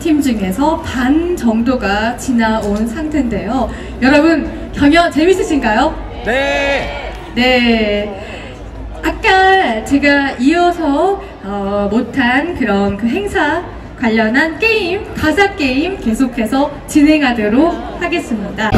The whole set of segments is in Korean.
팀 중에서 반 정도가 지나온 상태인데요. 여러분, 경연 재밌으신가요? 네. 네. 아까 제가 이어서 어, 못한 그런 그 행사 관련한 게임, 가사 게임 계속해서 진행하도록 하겠습니다.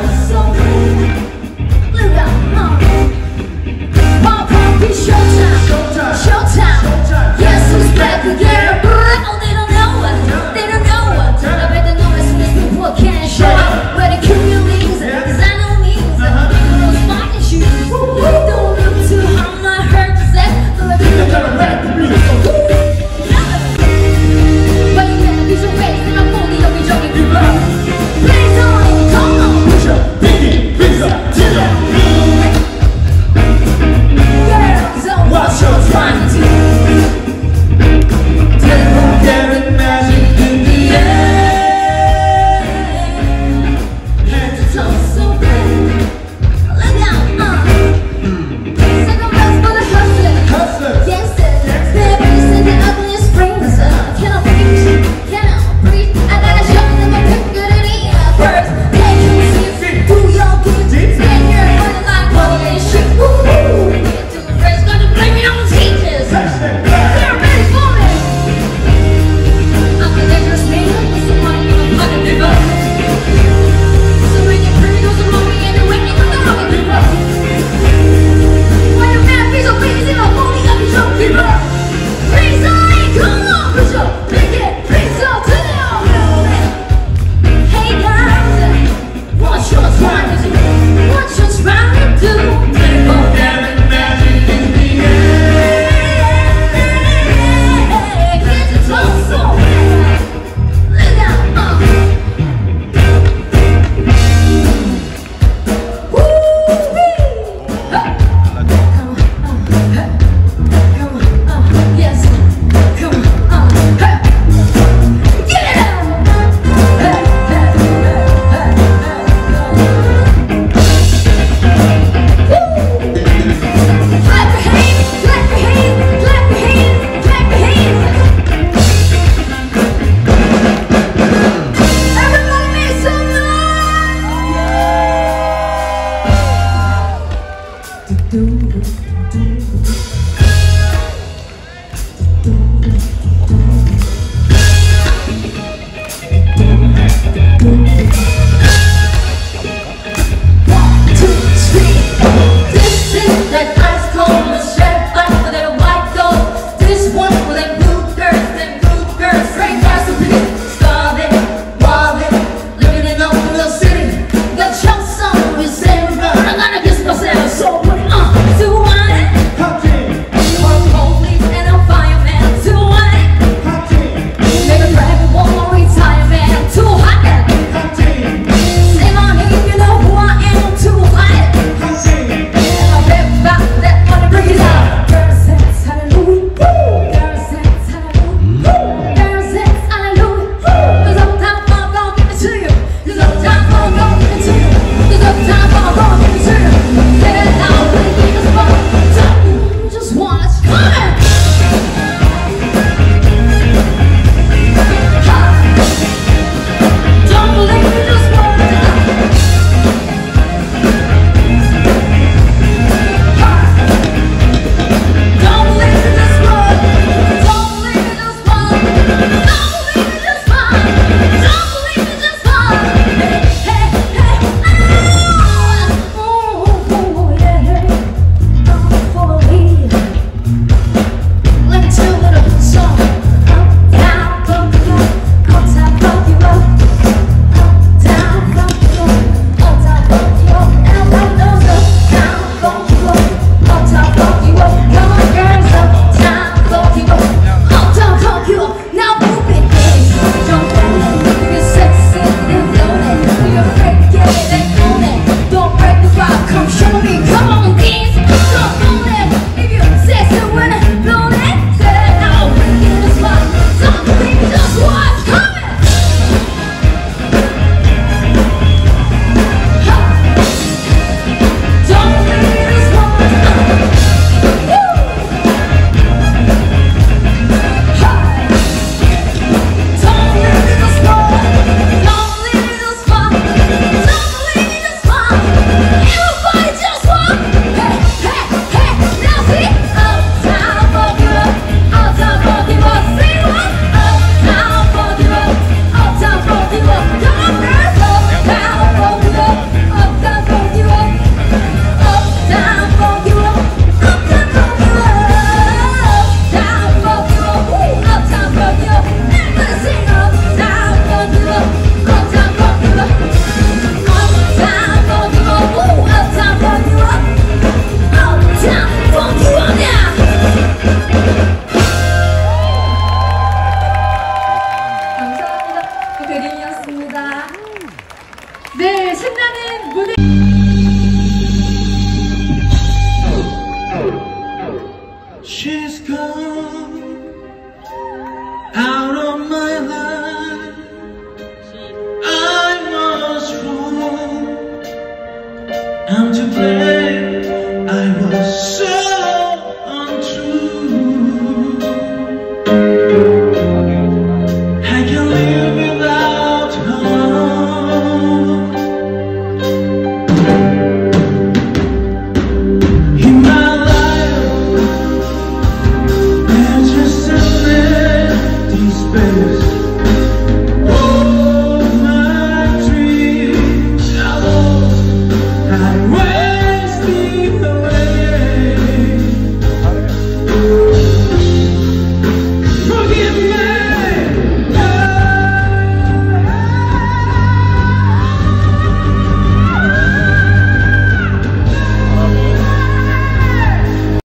I'm so She's gone.